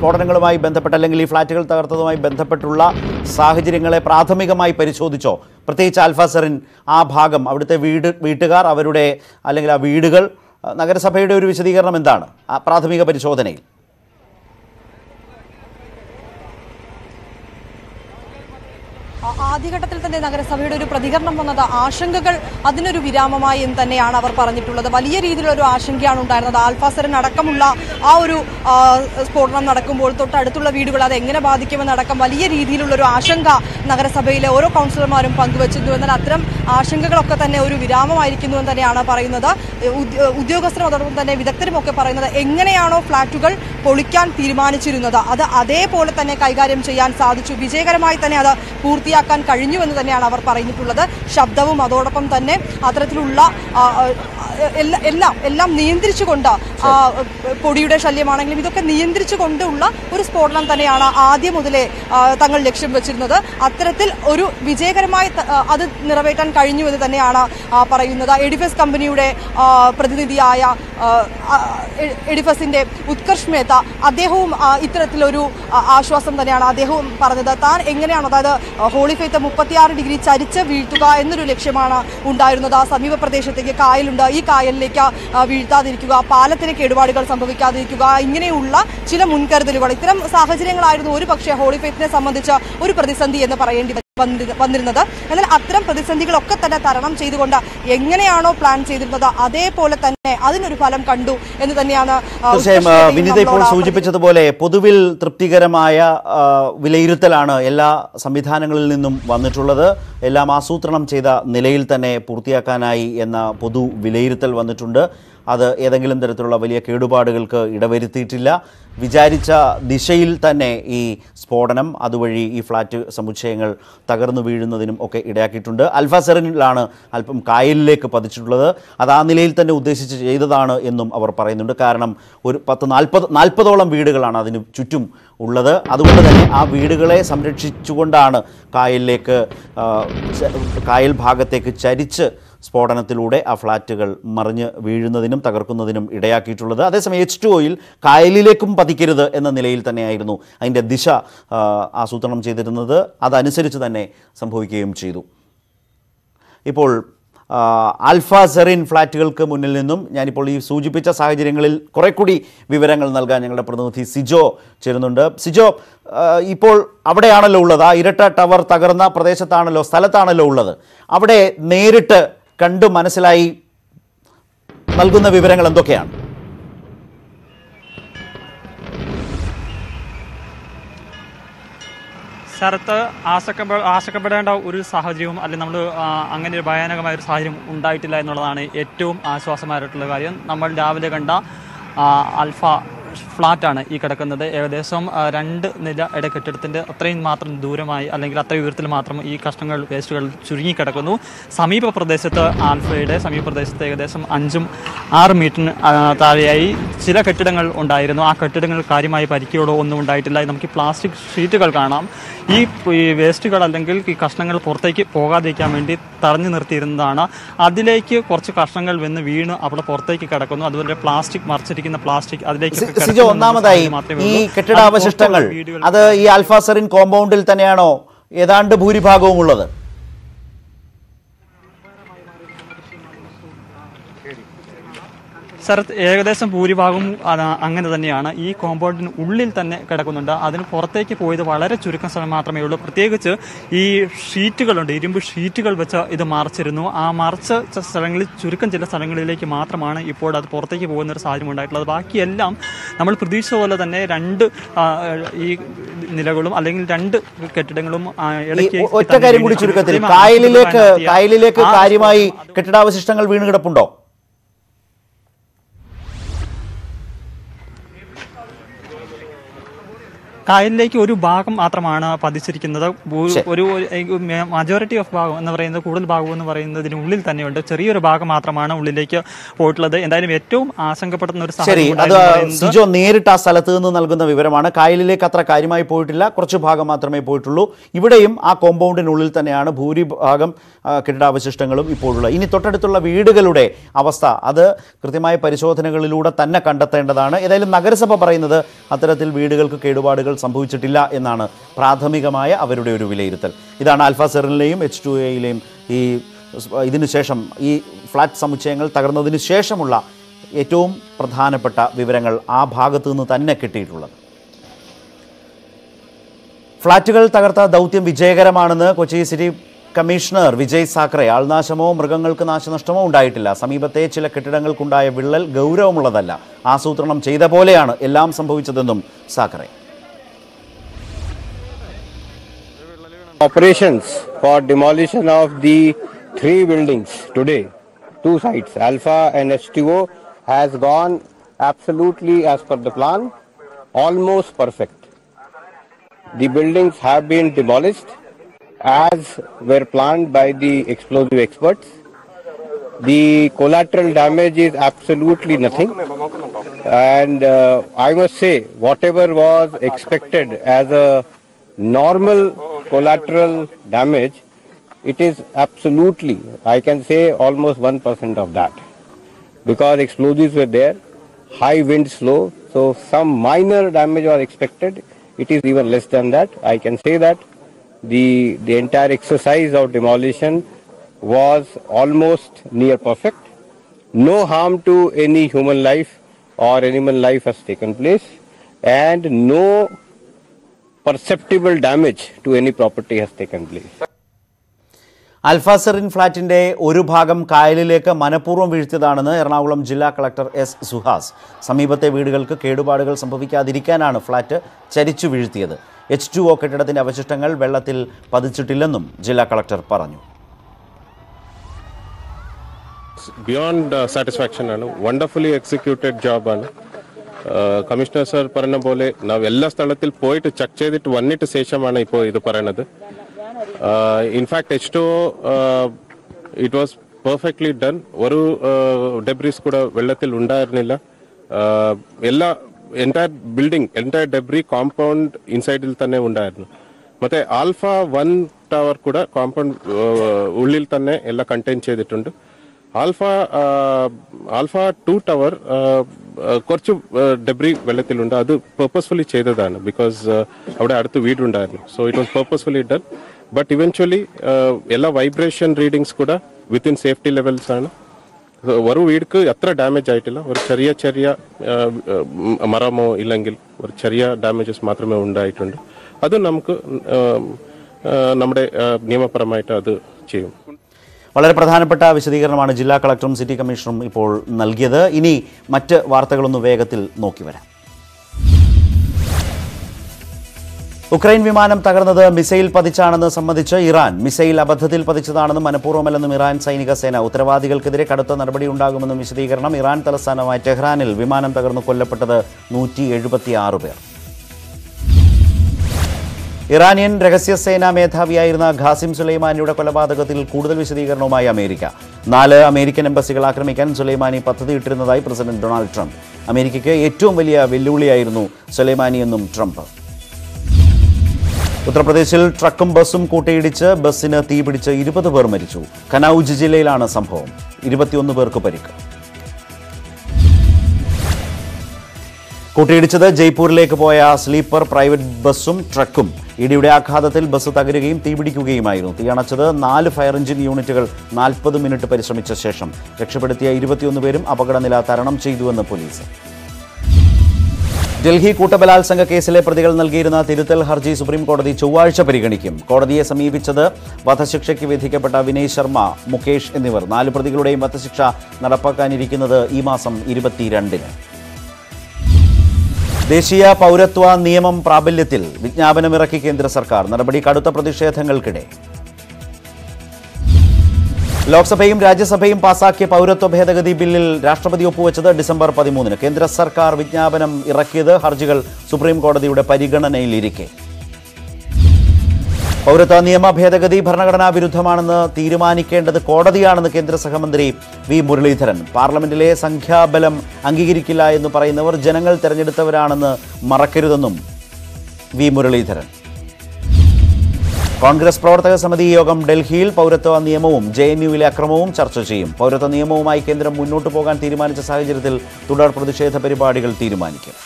സ്ഫോടനങ്ങളുമായി ബന്ധപ്പെട്ട് അല്ലെങ്കിൽ ഈ ഫ്ളാറ്റുകൾ തകർത്തതുമായി ബന്ധപ്പെട്ടുള്ള സാഹചര്യങ്ങളെ പ്രാഥമികമായി പരിശോധിച്ചോ? പ്രത്യേകിച്ച് ആൽഫാസറിൻ ആ ഭാഗം അവിടുത്തെ വീട് വീട്ടുകാർ അവരുടെ അല്ലെങ്കിൽ ആ വീടുകൾ നഗരസഭയുടെ ഒരു വിശദീകരണം എന്താണ്? ആ പ്രാഥമിക പരിശോധനയിൽ. ആദ്യഘട്ടത്തിൽ തന്നെ നഗരസഭയുടെ ഒരു പ്രതികരണം വന്നത് ആശങ്കകൾ അതിനൊരു വിരാമമായി എന്ന് തന്നെയാണ് അവർ പറഞ്ഞിട്ടുള്ളത്. വലിയ രീതിയിലുള്ള ഒരു ആശങ്കയാണ് ഉണ്ടായിരുന്നത്. ആൽഫാസരൻ അടക്കമുള്ള ആ ഒരു സ്ഫോടനം നടക്കുമ്പോൾ തൊട്ടടുത്തുള്ള വീടുകൾ അത് എങ്ങനെ ബാധിക്കുമെന്നടക്കം വലിയ രീതിയിലുള്ള ഒരു ആശങ്ക നഗരസഭയിലെ ഓരോ കൗൺസിലർമാരും പങ്കുവച്ചിരുന്നു. എന്നാൽ അത്തരം ആശങ്കകളൊക്കെ തന്നെ ഒരു വിരാമമായിരിക്കുന്നു എന്ന് തന്നെയാണ് പറയുന്നത്. ഉദ്യോഗസ്ഥരും അതോടൊപ്പം തന്നെ വിദഗ്ധരും ഒക്കെ പറയുന്നത് എങ്ങനെയാണോ ഫ്ളാറ്റുകൾ പൊളിക്കാൻ തീരുമാനിച്ചിരുന്നത്. അത് അതേപോലെ തന്നെ കൈകാര്യം ചെയ്യാൻ സാധിച്ചു. വിജയകരമായി തന്നെ അത് പൂർത്തിയാക്കാൻ കഴിഞ്ഞു എന്ന് തന്നെയാണ് അവർ പറഞ്ഞിട്ടുള്ളത്. ശബ്ദവും അതോടൊപ്പം തന്നെ അത്തരത്തിലുള്ള എല്ലാ- എല്ലാം നിയന്ത്രിച്ചുകൊണ്ട് പൊടിയുടെ ശല്യമാണെങ്കിലും ഇതൊക്കെ നിയന്ത്രിച്ചു കൊണ്ടുള്ള ഒരു സ്ഫോടനം തന്നെയാണ് ആദ്യം മുതലേ തങ്ങൾ ലക്ഷ്യം വെച്ചിരുന്നത്. അത്തരത്തിൽ ഒരു വിജയകരമായി അത് നിറവേറ്റാൻ കഴിഞ്ഞു എന്ന് തന്നെയാണ് പറയുന്നത്. എഡിഫസ് കമ്പനിയുടെ പ്രതിനിധിയായ എഡിഫസിന്റെ ഉത്കർഷ് മേത്ത അദ്ദേഹവും ഇത്തരത്തിലൊരു ആശ്വാസം തന്നെയാണ് അദ്ദേഹവും പറഞ്ഞത്. താൻ എങ്ങനെയാണ് അതായത് ഹോളി മുപ്പത്തിയാറ് ഡിഗ്രി ചരിച്ച് വീഴ്ത്തുക എന്നൊരു ലക്ഷ്യമാണ് ഉണ്ടായിരുന്നത്. ആ സമീപ പ്രദേശത്തേക്ക് കായലുണ്ട്. ഈ കായലിലേക്ക് വീഴ്ത്താതിരിക്കുക. പാലത്തിന് കേടുപാടുകൾ സംഭവിക്കാതിരിക്കുക. ഇങ്ങനെയുള്ള ചില മുൻകരുതലുകൾ. ഇത്തരം സാഹചര്യങ്ങളായിരുന്നു ഒരു പക്ഷേ ഹോളി ഫെയ്ത്തിനെ സംബന്ധിച്ച ഒരു പ്രതിസന്ധി എന്ന് പറയേണ്ടി വന്നിരുന്നത്. എന്നാൽ അത്തരം പ്രതിസന്ധികളൊക്കെ തന്നെ തരണം ചെയ്തുകൊണ്ട് എങ്ങനെയാണോ പ്ലാൻ ചെയ്തിരുന്നത് അതേപോലെ തന്നെ അതിനൊരു ഫലം കണ്ടു എന്ന് തന്നെയാണ് വിനിത തീർച്ചയായും ഇപ്പോൾ സൂചിപ്പിച്ചതുപോലെ പൊതുവിൽ തൃപ്തികരമായ വിലയിരുത്തലാണ് എല്ലാ സംവിധാനങ്ങളിൽ നിന്നും വന്നിട്ടുള്ളത്. എല്ലാം ആസൂത്രണം ചെയ്ത നിലയിൽ തന്നെ പൂർത്തിയാക്കാനായി എന്ന പൊതു വിലയിരുത്തൽ വന്നിട്ടുണ്ട്. അത് ഏതെങ്കിലും തരത്തിലുള്ള വലിയ കേടുപാടുകൾക്ക് ഇടവരുത്തിയിട്ടില്ല. വിചാരിച്ച ദിശയിൽ തന്നെ ഈ സ്ഫോടനം അതുവഴി ഈ ഫ്ലാറ്റ് സമുച്ചയങ്ങൾ തകർന്നു വീഴുന്നതിനും ഒക്കെ ഇടയാക്കിയിട്ടുണ്ട്. അൽഫാസറിനിലാണ് അല്പം കായലിലേക്ക് പതിച്ചിട്ടുള്ളത്. അത് ആ നിലയിൽ തന്നെ ഉദ്ദേശിച്ച് ചെയ്തതാണ് എന്നും അവർ പറയുന്നുണ്ട്. കാരണം ഒരു പത്ത് നാൽപ്പത് നാൽപ്പതോളം വീടുകളാണ് അതിന് ചുറ്റും ഉള്ളത്. അതുകൊണ്ട് തന്നെ ആ വീടുകളെ സംരക്ഷിച്ചുകൊണ്ടാണ് കായലിലേക്ക് കായൽ ഭാഗത്തേക്ക് ചരിച്ച് സ്ഫോടനത്തിലൂടെ ആ ഫ്ളാറ്റുകൾ മറിഞ്ഞ് വീഴുന്നതിനും തകർക്കുന്നതിനും ഇടയാക്കിയിട്ടുള്ളത്. അതേസമയം എച്ച് ടു ഒയിൽ കായലിലേക്കും പതിക്കരുത് എന്ന നിലയിൽ തന്നെയായിരുന്നു അതിന്റെ ദിശ ആസൂത്രണം ചെയ്തിരുന്നത്. അതനുസരിച്ച് തന്നെ സംഭവിക്കുകയും ചെയ്തു. ഇപ്പോൾ ആൽഫ സെറിൻ ഫ്ലാറ്റുകൾക്ക് മുന്നിൽ നിന്നും ഞാനിപ്പോൾ ഈ സൂചിപ്പിച്ച സാഹചര്യങ്ങളിൽ കുറെ കൂടി വിവരങ്ങൾ നൽകാൻ ഞങ്ങളുടെ പ്രതിനിധി സിജോ ചേരുന്നുണ്ട്. സിജോ ഇപ്പോൾ അവിടെയാണല്ലോ ഉള്ളത്. ആ ഇരട്ട ടവർ തകർന്ന പ്രദേശത്താണല്ലോ സ്ഥലത്താണല്ലോ ഉള്ളത്. അവിടെ നേരിട്ട് കണ്ടു മനസ്സിലായി നൽകുന്ന വിവരങ്ങൾ എന്തൊക്കെയാണ്? ശരത്ത് ആശക്കപ്പെ ആശക്കപ്പെടേണ്ട ഒരു സാഹചര്യവും അല്ലെങ്കിൽ നമ്മൾ അങ്ങനെ ഒരു ഭയാനകമായ ഒരു സാഹചര്യം ഉണ്ടായിട്ടില്ല എന്നുള്ളതാണ് ഏറ്റവും ആശ്വാസമായിട്ടുള്ള കാര്യം. നമ്മൾ രാവിലെ കണ്ട അൽഫ ഫ്ലാറ്റാണ് ഈ കിടക്കുന്നത്. ഏകദേശം രണ്ട് നില ഇട കെട്ടിടത്തിന്റെ അത്രയും മാത്രം ദൂരമായി അല്ലെങ്കിൽ അത്രയും ഉയരത്തിൽ മാത്രം ഈ കഷ്ണങ്ങൾ വേസ്റ്റുകൾ ചുരുങ്ങിക്കിടക്കുന്നു സമീപ പ്രദേശത്ത് ആൽഫയുടെ സമീപ പ്രദേശത്ത് ഏകദേശം അഞ്ചും ആറ് മീറ്ററിന് താഴെയായി ചില കെട്ടിടങ്ങൾ ഉണ്ടായിരുന്നു. ആ കെട്ടിടങ്ങൾ കാര്യമായി പരിക്കുകളോ ഒന്നും ഉണ്ടായിട്ടില്ല. നമുക്ക് ഈ പ്ലാസ്റ്റിക് ഷീറ്റുകൾ കാണാം. ഈ വേസ്റ്റുകൾ അല്ലെങ്കിൽ ഈ കഷ്ണങ്ങൾ പുറത്തേക്ക് പോകാതിരിക്കാൻ വേണ്ടി തടഞ്ഞു നിർത്തിയിരുന്നതാണ്. അതിലേക്ക് കുറച്ച് കഷ്ണങ്ങൾ വന്ന് വീണ് അവിടെ പുറത്തേക്ക് കിടക്കുന്നു. അതുപോലെ പ്ലാസ്റ്റിക് മറിച്ചിരിക്കുന്ന പ്ലാസ്റ്റിക് അതിലേക്ക് ഒന്നാമതായി ഈ കെട്ടിടാവശിഷ്ടങ്ങൾ. അത് ഈ അൽഫാസറിൻ കോമ്പൗണ്ടിൽ തന്നെയാണോ ഏതാണ്ട് ഭൂരിഭാഗവും ഉള്ളത് ശരത് ഏകദേശം ഭൂരിഭാഗവും അങ്ങനെ തന്നെയാണ്. ഈ കോമ്പൗണ്ടിന് ഉള്ളിൽ തന്നെ കിടക്കുന്നുണ്ട്. അതിന് പുറത്തേക്ക് പോയത് വളരെ ചുരുക്കം സ്ഥലം മാത്രമേ ഉള്ളൂ. പ്രത്യേകിച്ച് ഈ ഷീറ്റുകളുണ്ട് ഇരുമ്പ് ഷീറ്റുകൾ വെച്ച് ഇത് മറച്ചിരുന്നു. ആ മറച്ച സ്ഥലങ്ങളിൽ ചുരുക്കം ചില സ്ഥലങ്ങളിലേക്ക് മാത്രമാണ് ഇപ്പോൾ അത് പുറത്തേക്ക് പോകുന്ന ഒരു സാഹചര്യം ഉണ്ടായിട്ടുള്ളത്. ബാക്കിയെല്ലാം നമ്മൾ പ്രതീക്ഷിച്ച പോലെ തന്നെ രണ്ട് ഈ നിലകളും അല്ലെങ്കിൽ രണ്ട് കെട്ടിടങ്ങളും ഇടയ്ക്ക് ഒറ്റ കാര്യം കൂടി ചുരുക്കത്തിൽ. കായലിലേക്ക് കായലിലേക്ക് കാര്യമായി കെട്ടിടാവശിഷ്ടങ്ങൾ വീണ് കിടപ്പുണ്ടോ? കായലിലേക്ക് ഒരു ഭാഗം മാത്രമാണ് പതിച്ചിരിക്കുന്നത്. ഒരു മജോറിറ്റി ഓഫ് ഭാഗം എന്ന് പറയുന്നത് കൂടുതൽ ഭാഗം എന്ന് പറയുന്നതിന് ഉള്ളിൽ തന്നെയുണ്ട്. ചെറിയൊരു ഭാഗം മാത്രമാണ് ഉള്ളിലേക്ക് പോയിട്ടുള്ളത്. എന്തായാലും ഏറ്റവും ആശങ്കപ്പെടുന്ന ഒരു സാഹചര്യം സിജോ നേരിട്ട് ആ സ്ഥലത്ത് നിന്ന് നൽകുന്ന വിവരമാണ്. കായലിലേക്ക് അത്ര കാര്യമായി പോയിട്ടില്ല. കുറച്ച് ഭാഗം മാത്രമേ പോയിട്ടുള്ളൂ. ഇവിടെയും ആ കോമ്പൗണ്ടിനുള്ളിൽ തന്നെയാണ് ഭൂരിഭാഗം കെട്ടിടാവശിഷ്ടങ്ങളും ഇപ്പോഴുള്ളത്. ഇനി തൊട്ടടുത്തുള്ള വീടുകളുടെ അവസ്ഥ അത് കൃത്യമായ പരിശോധനകളിലൂടെ തന്നെ കണ്ടെത്തേണ്ടതാണ്. ഏതായാലും നഗരസഭ പറയുന്നത് അത്തരത്തിൽ വീടുകൾക്ക് കേടുപാടുകൾ സംഭവിച്ചിട്ടില്ല എന്നാണ് പ്രാഥമികമായ അവരുടെ ഒരു വിലയിരുത്തൽ. ഇതാണ് ആൽഫ സെറിനിലെയും എച്ച് ടു എയിലെയും ഈ ഇതിനുശേഷം ഈ ഫ്ലാറ്റ് സമുച്ചയങ്ങൾ തകർന്നതിന് ശേഷമുള്ള ഏറ്റവും പ്രധാനപ്പെട്ട വിവരങ്ങൾ ആ ഭാഗത്തു നിന്ന് തന്നെ കിട്ടിയിട്ടുള്ളത്. ഫ്ളാറ്റുകൾ തകർത്ത ദൗത്യം വിജയകരമാണെന്ന് കൊച്ചി സിറ്റി കമ്മീഷണർ വിജയ് സാക്രെ ആൾനാശമോ മൃഗങ്ങൾക്ക് നാശനഷ്ടമോ ഉണ്ടായിട്ടില്ല. സമീപത്തെ ചില കെട്ടിടങ്ങൾക്കുണ്ടായ വിള്ളൽ ഗൗരവമുള്ളതല്ല. ആസൂത്രണം ചെയ്ത പോലെയാണ് എല്ലാം സംഭവിച്ചതെന്നും Sakhare operations for demolition of the three buildings today, two sites, Alpha and H2O, has gone absolutely as per the plan, almost perfect. The buildings have been demolished as were planned by the explosive experts. The collateral damage is absolutely nothing. And uh, I must say, whatever was expected as a normal collateral damage, it is absolutely, I can say almost 1% of that. Because explosives were there, high wind slow, so some minor damage was expected. It is even less than that. I can say that the, the entire exercise of demolition was almost near perfect. No harm to any human life or animal life has taken place and no perceptible damage to any property has taken place. അൽഫാസറിൻ ഫ്ളാറ്റിന്റെ ഒരു ഭാഗം കായലിലേക്ക് മനഃപൂർവം വീഴ്ത്തിയതാണെന്ന് എറണാകുളം ജില്ലാ collector S Suhas. സമീപത്തെ വീടുകൾക്ക് കേടുപാടുകൾ സംഭവിക്കാതിരിക്കാനാണ് flat ചരിച്ചു വീഴ്ത്തിയത്. H two O കെട്ടിടത്തിന്റെ അവശിഷ്ടങ്ങൾ വെള്ളത്തിൽ പതിച്ചിട്ടില്ലെന്നും ജില്ലാ കളക്ടർ പറഞ്ഞു. ബിയോണ്ട് സാറ്റിസ്ഫാക്ഷൻ ആണ്. വണ്ടർഫുള്ളി എക്സിക്യൂട്ടഡ് ജോബ് ആണ്. കമ്മീഷണർ സർ പറഞ്ഞ പോലെ നാം എല്ലാ സ്ഥലത്തിൽ പോയിട്ട് ചെക്ക് ചെയ്തിട്ട് വന്നിട്ട് ശേഷമാണ് ഇപ്പോൾ ഇത് പറയണത് in fact H two it was perfectly done ഒരു ഡെബ്രീസ് കൂടെ വെള്ളത്തിൽ ഉണ്ടായിരുന്നില്ല Uh, എല്ലാ entire building entire debris compound ഇൻസൈഡിൽ തന്നെ ഉണ്ടായിരുന്നു ಮತ್ತೆ ಆಲ್ಫಾ ಒನ್ ಟವರ್ ಕೂಡ ಕಾಂಪೌಂಡ್ ಉಳ್ಳಿಲ್ തന്നെ ಎಲ್ಲ ಕಂಟೈನ್ ചെയ്തിട്ടുണ്ട് ആൽഫ ആൽഫ ടു ടവർ കുറച്ച് ഡെബ്രി വെള്ളത്തിലുണ്ട്. അത് പെർപ്പസ്ഫുള്ളി ചെയ്തതാണ്. ബിക്കോസ് അവിടെ അടുത്ത് വീടുണ്ടായിരുന്നു. So it was purposefully done but eventually എല്ലാ വൈബ്രേഷൻ റീഡിങ്സ് കൂടെ വിത്തിൻ സേഫ്റ്റി ലെവൽസ് ആണ്. ഒരു വീടിക്ക് അത്ര ഡാമേജ് ആയിട്ടില്ല. ഒരു ചെറിയ ചെറിയ മരമോ ഇല്ലെങ്കിൽ ഒരു ചെറിയ ഡാമേജസ് മാത്രമേ ഉണ്ടായിട്ടുണ്ട് അത് നമുക്ക് നമ്മുടെ നിയമപരമായിട്ട് അത് ചെയ്യും. വളരെ പ്രധാനപ്പെട്ട വിശദീകരണമാണ് ജില്ലാ കളക്ടറും സിറ്റി കമ്മീഷണറും ഇപ്പോൾ നൽകിയത്. ഇനി മറ്റ് വാർത്തകളൊന്ന് വേഗത്തിൽ നോക്കി വരാം. ഉക്രൈൻ വിമാനം തകർന്നത് മിസൈൽ പതിച്ചാണെന്ന് സംബന്ധിച്ച് ഇറാൻ മിസൈൽ അബദ്ധത്തിൽ പതിച്ചതാണെന്നും മനഃപൂർവമല്ലെന്നും ഇറാൻ സൈനിക സേന ഉത്തരവാദികൾക്കെതിരെ കടുത്ത നടപടി ഉണ്ടാകുമെന്നും വിശദീകരണം ഇറാൻ തലസ്ഥാനമായ ടെഹ്റാനിൽ വിമാനം തകർന്നു കൊല്ലപ്പെട്ടത് നൂറ്റി പേർ. ഇറാനിയൻ രഹസ്യസേനാ മേധാവിയായിരുന്ന ഖാസിം സുലൈമാനിയുടെ കൊലപാതകത്തിൽ കൂടുതൽ വിശദീകരണവുമായി അമേരിക്ക. നാല് അമേരിക്കൻ എംബസികൾ ആക്രമിക്കാൻ സുലൈമാനി പദ്ധതിയിട്ടിരുന്നതായി പ്രസിഡന്റ് ഡൊണാൾഡ് ട്രംപ്. അമേരിക്കയ്ക്ക് ഏറ്റവും വലിയ വെല്ലുവിളിയായിരുന്നു സുലൈമാനിയെന്നും ട്രംപ്. ഉത്തർപ്രദേശിൽ ട്രക്കും ബസ്സും കൂട്ടിയിടിച്ച് ബസ്സിന് തീപിടിച്ച് ഇരുപത് പേർ മരിച്ചു. കനൌജ് ജില്ലയിലാണ് സംഭവം. ഇരുപത്തിയൊന്ന് പേർക്ക് പരിക്ക്. കൂട്ടിയിടിച്ചത് ജയ്പൂരിലേക്ക് പോയ സ്ലീപ്പർ പ്രൈവറ്റ് ബസ്സും ട്രക്കും. ഇടിയുടെ ആഘാതത്തിൽ ബസ് തകരുകയും തീപിടിക്കുകയുമായിരുന്നു തീയണച്ചത് നാല് ഫയർ എഞ്ചിൻ യൂണിറ്റുകൾ നാൽപ്പത് മിനിറ്റ് പരിശ്രമിച്ച ശേഷം. രക്ഷപ്പെടുത്തിയ ഇരുപത്തിയൊന്ന് പേരും അപകടനില തരണം ചെയ്തുവെന്ന് പോലീസ്. ഡൽഹി കൂട്ടബലാത്സംഗ കേസിലെ പ്രതികൾ നൽകിയിരുന്ന തിരുത്തൽ ഹർജി സുപ്രീം കോടതി ചൊവ്വാഴ്ച പരിഗണിക്കും. കോടതിയെ സമീപിച്ചത് വധശിക്ഷയ്ക്ക് വിധിക്കപ്പെട്ട വിനയ് ശർമ്മ മുകേഷ് എന്നിവർ. നാല് പ്രതികളുടെയും വധശിക്ഷ നടപ്പാക്കാനിരിക്കുന്നത് ഈ മാസം ഇരുപത്തിരണ്ടിന്. ദേശീയ പൗരത്വ നിയമം പ്രാബല്യത്തിൽ വിജ്ഞാപനമിറക്കി കേന്ദ്ര സർക്കാർ. നടപടി കടുത്ത പ്രതിഷേധങ്ങൾക്കിടെ. ലോക്സഭയും രാജ്യസഭയും പാസാക്കിയ പൗരത്വ ഭേദഗതി ബില്ലിൽ രാഷ്ട്രപതി ഒപ്പുവെച്ചത് ഡിസംബർ പതിമൂന്നിന്. കേന്ദ്ര സർക്കാർ വിജ്ഞാപനം ഇറക്കിയത് ഹർജികൾ സുപ്രീം കോടതിയുടെ പരിഗണനയിലിരിക്കെ. പൗരത്വ നിയമ ഭേദഗതി ഭരണഘടനാ വിരുദ്ധമാണെന്ന് തീരുമാനിക്കേണ്ടത് കോടതിയാണെന്ന് കേന്ദ്ര സഹമന്ത്രി വി മുരളീധരൻ. പാർലമെന്റിലെ സംഖ്യാബലം അംഗീകരിക്കില്ല എന്ന് പറയുന്നവർ ജനങ്ങൾ തെരഞ്ഞെടുത്തവരാണെന്ന് മറക്കരുതെന്നും വി മുരളീധരൻ. കോൺഗ്രസ് പ്രവർത്തക സമിതി യോഗം ഡൽഹിയിൽ പൗരത്വ നിയമവും ജെ എൻ യുവിലെ അക്രമവും ചർച്ച ചെയ്യും. പൗരത്വ നിയമവുമായി കേന്ദ്രം മുന്നോട്ട് പോകാൻ തീരുമാനിച്ച സാഹചര്യത്തിൽ തുടർ പ്രതിഷേധ പരിപാടികൾ തീരുമാനിക്കും.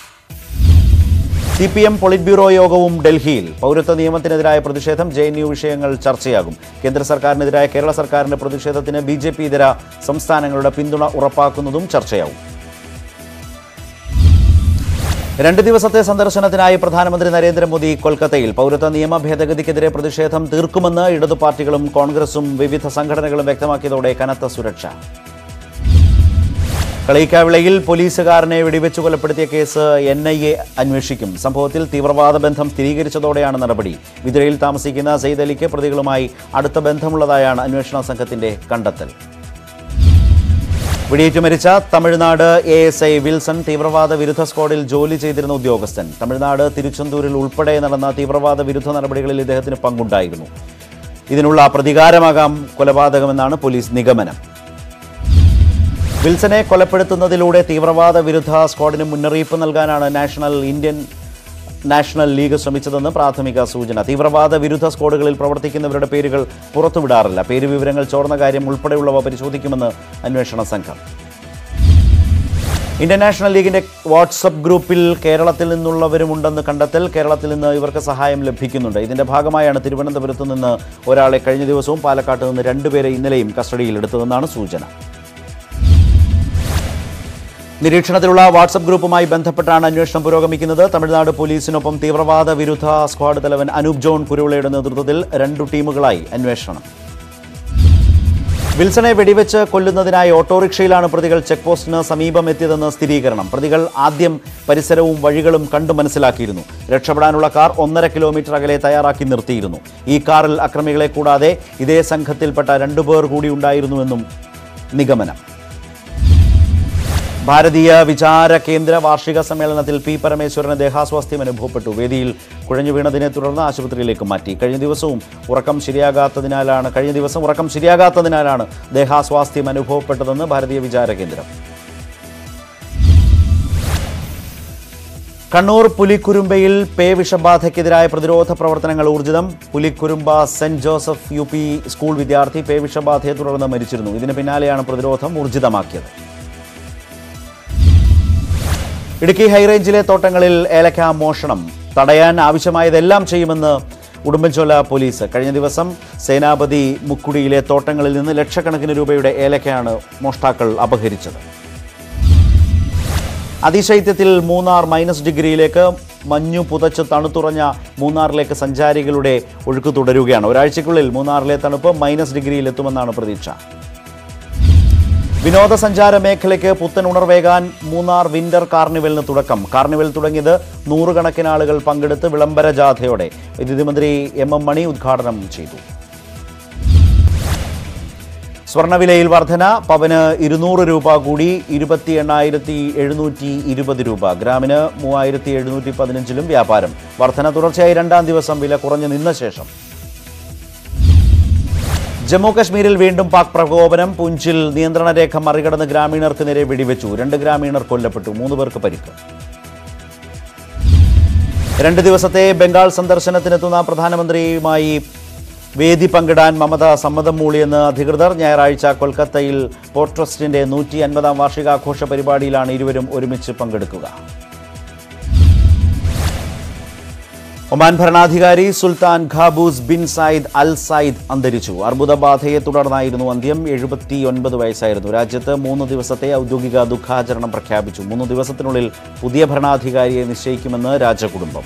C P M polit bureau യോഗവും ഡൽഹിയിൽ. പൗരത്വ നിയമത്തിനെതിരായ പ്രതിഷേധം ജെ എൻ യു വിഷയങ്ങൾ ചർച്ചയാകും. കേന്ദ്ര സർക്കാരിനെതിരായ കേരള സർക്കാരിന്റെ പ്രതിഷേധത്തിന് ബി ജെ പി ഇതര സംസ്ഥാനങ്ങളുടെ പിന്തുണ ഉറപ്പാക്കുന്നതും ചർച്ചയാകും രണ്ട് ദിവസത്തെ സന്ദർശനത്തിനായി പ്രധാനമന്ത്രി നരേന്ദ്രമോദി കൊൽക്കത്തയിൽ. പൗരത്വ നിയമ ഭേദഗതിക്കെതിരെ പ്രതിഷേധം തീർക്കുമെന്ന് ഇടതു പാർട്ടികളും കോൺഗ്രസും വിവിധ സംഘടനകളും വ്യക്തമാക്കിയതോടെ കനത്ത സുരക്ഷ. കളയിക്കാവിളയിൽ പോലീസുകാരനെ വെടിവെച്ച് കൊലപ്പെടുത്തിയ കേസ് എൻ ഐ എ അന്വേഷിക്കും. സംഭവത്തിൽ തീവ്രവാദ ബന്ധം സ്ഥിരീകരിച്ചതോടെയാണ് നടപടി. വിതിരയിൽ താമസിക്കുന്ന സെയ്ദ് അലിക്ക് പ്രതികളുമായി അടുത്ത ബന്ധമുള്ളതായാണ് അന്വേഷണ സംഘത്തിന്റെ കണ്ടെത്തൽ. വെടിയേറ്റ് മരിച്ച Tamil Nadu A S I Wilson തീവ്രവാദ വിരുദ്ധ സ്ക്വാഡിൽ ജോലി ചെയ്തിരുന്ന ഉദ്യോഗസ്ഥൻ. തമിഴ്നാട് തിരുച്ചെന്തൂരിൽ ഉൾപ്പെടെ നടന്ന തീവ്രവാദ വിരുദ്ധ നടപടികളിൽ ഇദ്ദേഹത്തിന് പങ്കുണ്ടായിരുന്നു. ഇതിനുള്ള പ്രതികാരമാകാം കൊലപാതകമെന്നാണ് പോലീസ് നിഗമനം. വിൽസനെ കൊലപ്പെടുത്തുന്നതിലൂടെ തീവ്രവാദ വിരുദ്ധ സ്ക്വാഡിന് മുന്നറിയിപ്പ് നൽകാനാണ് നാഷണൽ ഇന്ത്യൻ നാഷണൽ ലീഗ് ശ്രമിച്ചതെന്ന് പ്രാഥമിക സൂചന. തീവ്രവാദ വിരുദ്ധ സ്ക്വാഡുകളിൽ പ്രവർത്തിക്കുന്നവരുടെ പേരുകൾ പുറത്തുവിടാറില്ല. പേര് വിവരങ്ങൾ ചോർന്ന കാര്യം ഉൾപ്പെടെയുള്ളവ പരിശോധിക്കുമെന്ന് അന്വേഷണ സംഘം. ഇന്ത്യൻ നാഷണൽ ലീഗിന്റെ വാട്സപ്പ് ഗ്രൂപ്പിൽ കേരളത്തിൽ നിന്നുള്ളവരുമുണ്ടെന്ന് കണ്ടെത്തൽ കേരളത്തിൽ നിന്ന് ഇവർക്ക് സഹായം ലഭിക്കുന്നുണ്ട്. ഇതിന്റെ ഭാഗമായാണ് തിരുവനന്തപുരത്ത് നിന്ന് ഒരാളെ കഴിഞ്ഞ ദിവസവും പാലക്കാട്ട് നിന്ന് രണ്ടുപേരെ ഇന്നലെയും കസ്റ്റഡിയിലെടുത്തതെന്നാണ് സൂചന. നിരീക്ഷണത്തിലുള്ള വാട്സപ്പ് ഗ്രൂപ്പുമായി ബന്ധപ്പെട്ടാണ് അന്വേഷണം പുരോഗമിക്കുന്നത്. തമിഴ്നാട് പോലീസിനൊപ്പം തീവ്രവാദ വിരുദ്ധ സ്ക്വാഡ് തലവൻ അനൂപ് ജോൺ കുരുവിളയുടെ നേതൃത്വത്തിൽ രണ്ടു ടീമുകളായി അന്വേഷണം. വിൽസണെ വെടിവെച്ച് കൊല്ലുന്നതിനായി ഓട്ടോറിക്ഷയിലാണ് പ്രതികൾ ചെക്ക് പോസ്റ്റിന് സമീപം എത്തിയതെന്ന് സ്ഥിരീകരണം. പ്രതികൾ ആദ്യം പരിസരവും വഴികളും കണ്ടു മനസ്സിലാക്കിയിരുന്നു. രക്ഷപ്പെടാനുള്ള കാർ ഒന്നര കിലോമീറ്റർ അകലെ തയ്യാറാക്കി നിർത്തിയിരുന്നു. ഈ കാറിൽ അക്രമികളെ കൂടാതെ ഇതേ സംഘത്തിൽപ്പെട്ട രണ്ടുപേർ കൂടി ഉണ്ടായിരുന്നുവെന്നും നിഗമനം. ഭാരതീയ വിചാര കേന്ദ്ര വാർഷിക സമ്മേളനത്തിൽ പി പരമേശ്വരന് ദേഹാസ്വാസ്ഥ്യം അനുഭവപ്പെട്ടു. വേദിയിൽ കുഴഞ്ഞു വീണതിനെ തുടർന്ന് ആശുപത്രിയിലേക്ക് മാറ്റി. കഴിഞ്ഞ ദിവസവും ഉറക്കം ശരിയാകാത്തതിനാലാണ് കഴിഞ്ഞ ദിവസം ഉറക്കം ശരിയാകാത്തതിനാലാണ് ദേഹാസ്വാസ്ഥ്യം അനുഭവപ്പെട്ടതെന്ന് ഭാരതീയ വിചാര കേന്ദ്രം. കണ്ണൂർ പുലിക്കുരുമ്പയിൽ പേ വിഷബാധയ്ക്കെതിരായ പ്രതിരോധ പ്രവർത്തനങ്ങൾ ഊർജിതം. Pulikurumba saint Joseph U school വിദ്യാർത്ഥി പേ വിഷബാധയെ തുടർന്ന് മരിച്ചിരുന്നു. ഇതിന് പിന്നാലെയാണ് പ്രതിരോധം ഊർജിതമാക്കിയത്. ഇടുക്കി ഹൈറേഞ്ചിലെ തോട്ടങ്ങളിൽ ഏലക്ക മോഷണം. തടയാൻ ആവശ്യമായതെല്ലാം ചെയ്യുമെന്ന് ഉടുമ്പൻചോല പോലീസ്. കഴിഞ്ഞ ദിവസം സേനാപതി മുക്കുടിയിലെ തോട്ടങ്ങളിൽ നിന്ന് ലക്ഷക്കണക്കിന് രൂപയുടെ ഏലക്കയാണ് മോഷ്ടാക്കൾ അപഹരിച്ചത്. അതിശൈത്യത്തിൽ മൂന്നാർ മൈനസ് ഡിഗ്രിയിലേക്ക് മഞ്ഞു പുതച്ച് തണുത്തുറഞ്ഞ മൂന്നാറിലേക്ക് സഞ്ചാരികളുടെ ഒഴുക്ക് തുടരുകയാണ്. ഒരാഴ്ചയ്ക്കുള്ളിൽ മൂന്നാറിലെ തണുപ്പ് മൈനസ് ഡിഗ്രിയിലെത്തുമെന്നാണ് പ്രതീക്ഷ. വിനോദസഞ്ചാര മേഖലയ്ക്ക് പുത്തൻ ഉണർവേകാൻ മൂന്നാർ വിന്റർ കാർണിവലിന് തുടക്കം. കാർണിവൽ തുടങ്ങിയത് നൂറുകണക്കിന് ആളുകൾ പങ്കെടുത്ത് വിളംബര ജാഥയോടെ. വൈദ്യുതി മന്ത്രി എം എം മണി ഉദ്ഘാടനം ചെയ്തു. സ്വർണവിലയിൽ വർധന പവന് ഇരുന്നൂറ് രൂപ കൂടി ഇരുപത്തി എണ്ണായിരത്തി എഴുന്നൂറ്റി ഇരുപത് രൂപ. ഗ്രാമിന് മൂവായിരത്തി എഴുന്നൂറ്റി പതിനഞ്ചിലും വ്യാപാരം. വർധന തുടർച്ചയായി രണ്ടാം ദിവസം വില കുറഞ്ഞു നിന്ന ശേഷം. ജമ്മു കശ്മീരിൽ വീണ്ടും പാക് പ്രകോപനം. പുഞ്ചിൽ നിയന്ത്രണ രേഖ മറികടന്ന് ഗ്രാമീണർക്ക് നേരെ വെടിവെച്ചു. രണ്ട് ഗ്രാമീണർ കൊല്ലപ്പെട്ടു. മൂന്ന് പേർക്ക് പരിക്ക്. രണ്ട് ദിവസത്തെ ബംഗാൾ സന്ദർശനത്തിനെത്തുന്ന പ്രധാനമന്ത്രിയുമായി വേദി പങ്കിടാൻ മമത സമ്മതം മൂളിയെന്ന് അധികൃതർ ഞായറാഴ്ച കൊൽക്കത്തയിൽ പോർട്ട് ട്രസ്റ്റിന്റെ നൂറ്റി അൻപതാം വാർഷികാഘോഷ പരിപാടിയിലാണ് ഇരുവരും ഒരുമിച്ച് പങ്കെടുക്കുക. ഒമാൻ ഭരണാധികാരി Sultan Qaboos bin Said al Said അന്തരിച്ചു. അർബുദബാധയെ തുടർന്നായിരുന്നു അന്ത്യം. എഴുപത്തി ഒൻപത് വയസ്സായിരുന്നു. രാജ്യത്ത് മൂന്ന് ദിവസത്തെ ഔദ്യോഗിക ദുഃഖാചരണം പ്രഖ്യാപിച്ചു. മൂന്ന് ദിവസത്തിനുള്ളിൽ പുതിയ ഭരണാധികാരിയെ നിശ്ചയിക്കുമെന്ന് രാജകുടുംബം.